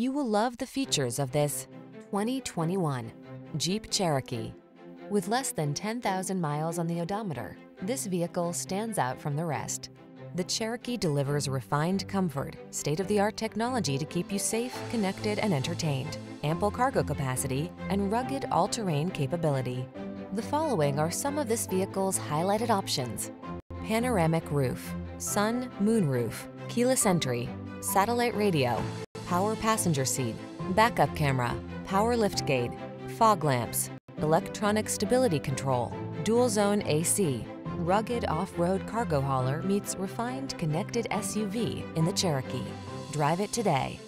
You will love the features of this 2021 Jeep Cherokee. With less than 10,000 miles on the odometer, this vehicle stands out from the rest. The Cherokee delivers refined comfort, state-of-the-art technology to keep you safe, connected, and entertained, ample cargo capacity, and rugged all-terrain capability. The following are some of this vehicle's highlighted options. Panoramic roof, sun, moon roof, keyless entry, satellite radio, power passenger seat, backup camera, power liftgate, fog lamps, electronic stability control, dual zone AC, rugged off-road cargo hauler meets refined connected SUV in the Cherokee. Drive it today.